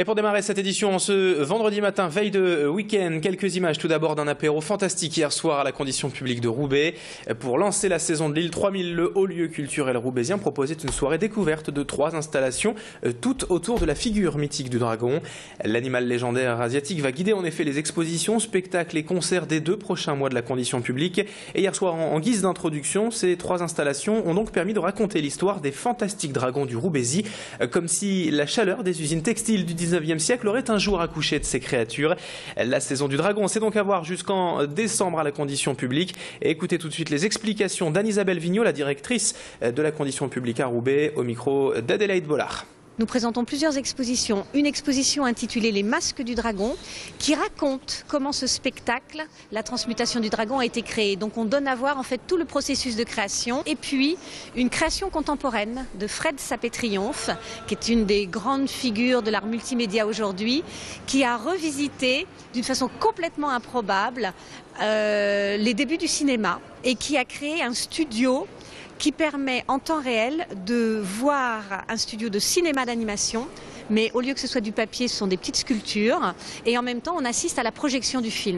Et pour démarrer cette édition, ce vendredi matin, veille de week-end, quelques images tout d'abord d'un apéro fantastique hier soir à la condition publique de Roubaix. Pour lancer la saison de l'île 3000, le haut lieu culturel roubaisien proposait une soirée découverte de trois installations, euh, toutes autour de la figure mythique du dragon. L'animal légendaire asiatique va guider en effet les expositions, spectacles et concerts des deux prochains mois de la condition publique. Et hier soir, en guise d'introduction, ces trois installations ont donc permis de raconter l'histoire des fantastiques dragons du Roubaisy, euh, comme si la chaleur des usines textiles du 19e siècle aurait un jour accouché de ces créatures. La saison du dragon, c'est donc à voir jusqu'en décembre à la condition publique. Et écoutez tout de suite les explications d'Anne-Isabelle Vignot, la directrice de la condition publique à Roubaix, au micro d'Adélaïde Bollard. Nous présentons plusieurs expositions. Une exposition intitulée Les Masques du Dragon qui raconte comment ce spectacle, la transmutation du dragon, a été créé. Donc on donne à voir en fait tout le processus de création. Et puis une création contemporaine de Fred Sapé-Triomphe, qui est une des grandes figures de l'art multimédia aujourd'hui, qui a revisité d'une façon complètement improbable euh, les débuts du cinéma et qui a créé un studio qui permet en temps réel de voir un studio de cinéma d'animation mais au lieu que ce soit du papier, ce sont des petites sculptures et en même temps on assiste à la projection du film.